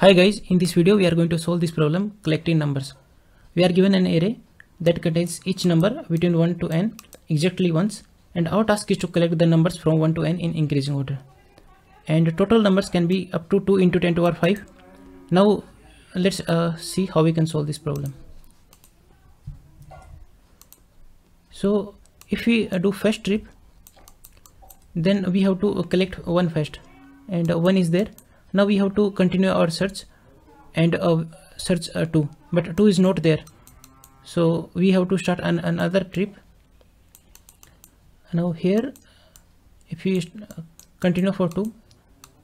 Hi guys, in this video we are going to solve this problem collecting numbers. We are given an array that contains each number between 1 to n exactly once and our task is to collect the numbers from 1 to n in increasing order. And total numbers can be up to 2 into 10 to the power 5. Now let's uh, see how we can solve this problem. So if we uh, do first trip then we have to collect one first and uh, one is there now we have to continue our search and uh, search uh, 2 but 2 is not there. So we have to start an, another trip. Now here if we uh, continue for 2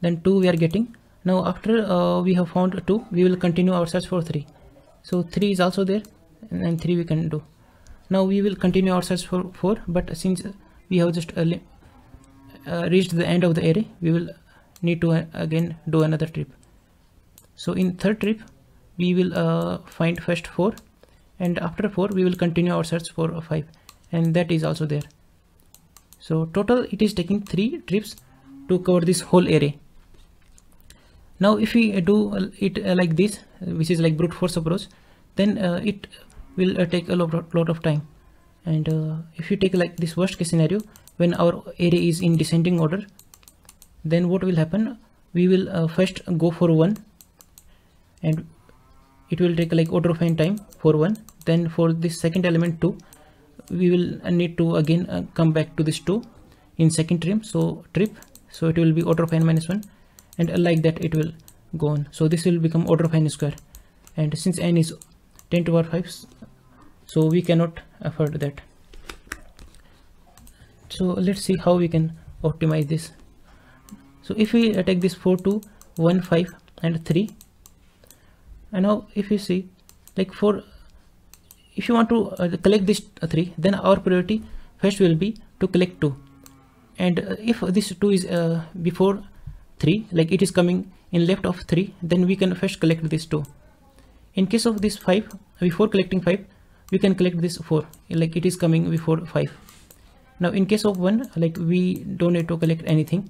then 2 we are getting. Now after uh, we have found 2 we will continue our search for 3 so 3 is also there and 3 we can do. Now we will continue our search for 4 but since we have just uh, uh, reached the end of the array we will need to uh, again do another trip. So in third trip we will uh, find first 4 and after 4 we will continue our search for 5 and that is also there. So total it is taking 3 trips to cover this whole array now if we do uh, it uh, like this which is like brute force approach then uh, it will take a lot, lot of time. And if you take like this worst case scenario when our array is in descending order then what will happen? We will uh, first go for one and it will take like order of n time for one. Then for this second element 2 we will need to again uh, come back to this 2 in second trip so trip. So it will be order of n minus 1 and uh, like that it will go on. So this will become order of n square. And since n is 10 to the power 5 so we cannot afford that. So let's see how we can optimize this so if we take this 4 2 1 5 and 3 and now if you see like for if you want to uh, collect this uh, 3 then our priority first will be to collect 2 and uh, if this 2 is uh, before 3 like it is coming in left of 3 then we can first collect this 2 in case of this 5 before collecting 5 we can collect this 4 like it is coming before 5 now in case of 1 like we don't need to collect anything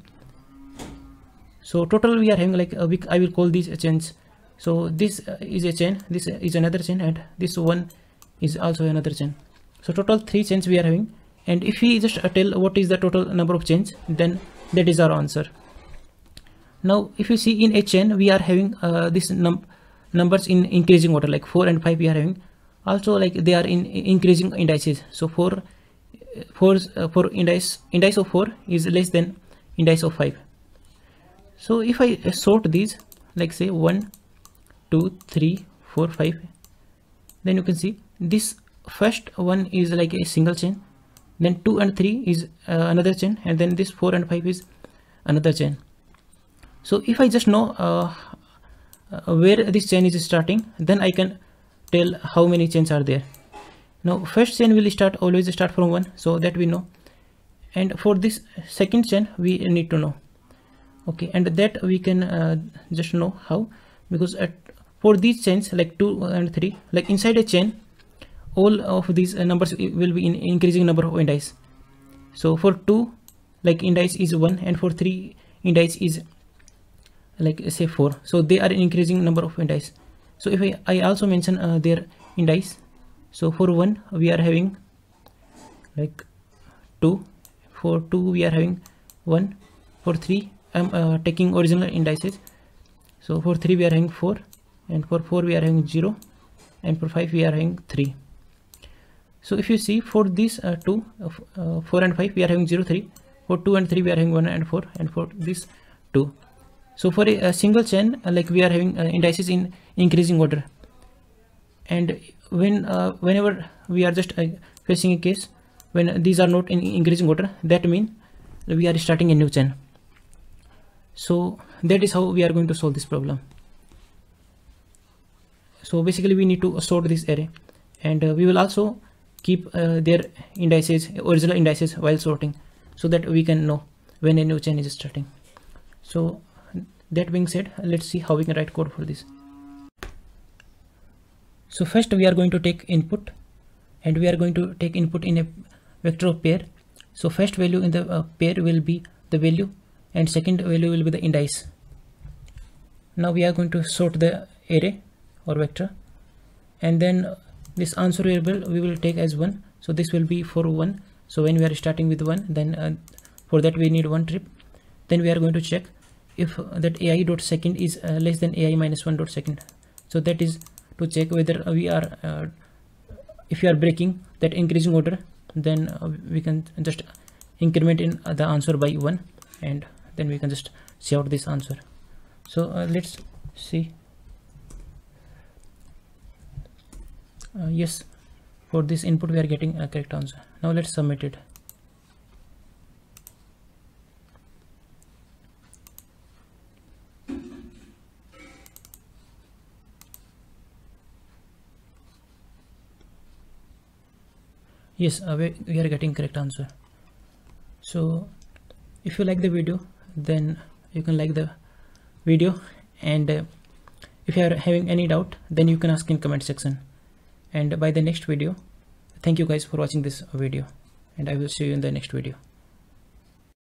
so total we are having like a week i will call these a chains so this is a chain this is another chain and this one is also another chain. So total three chains we are having and if we just tell what is the total number of chains then that is our answer. Now if you see in a chain we are having uh, this num numbers in increasing order like 4 and 5 we are having. Also like they are in increasing indices. So 4 4 uh, for indice indice of 4 is less than indice of 5 so if I sort these like say 1 2 3 4 5 then you can see this first one is like a single chain then 2 and 3 is uh, another chain and then this 4 and 5 is another chain. So if I just know uh, uh, where this chain is starting then I can tell how many chains are there. Now first chain will start always start from 1 so that we know. And for this second chain we need to know okay and that we can uh, just know how because at for these chains like 2 and 3 like inside a chain all of these uh, numbers will be in increasing number of indices. So for 2 like indice is 1 and for 3 indice is like say 4 so they are increasing number of indices. So if I, I also mention uh, their indice so for 1 we are having like 2 for 2 we are having 1 for 3 I'm uh, taking original indices. So for 3 we are having 4 and for 4 we are having 0 and for 5 we are having 3 so if you see for these uh, two uh, 4 and 5 we are having 0 3 for 2 and 3 we are having 1 and 4 and for this 2 so for a, a single chain uh, like we are having uh, indices in increasing order. And when uh, whenever we are just uh, facing a case when these are not in increasing order that means we are starting a new chain so that is how we are going to solve this problem. So basically we need to sort this array. And uh, we will also keep uh, their indices original indices while sorting so that we can know when a new chain is starting. So that being said let's see how we can write code for this. So first we are going to take input and we are going to take input in a vector of pair. So first value in the uh, pair will be the value and second value will be the indice. Now we are going to sort the array or vector and then this answer variable we will take as one. So this will be for one. So when we are starting with one then uh, for that we need one trip. Then we are going to check if that ai dot second is uh, less than ai minus one dot second. So that is to check whether we are uh, if you are breaking that increasing order then uh, we can just increment in the answer by one and then we can just cout this answer. So uh, let's see. Uh, yes for this input we are getting a correct answer. Now let's submit it. Yes uh, we, we are getting correct answer. So if you like the video then you can like the video. And uh, if you are having any doubt then you can ask in comment section. And by the next video thank you guys for watching this video. And i will see you in the next video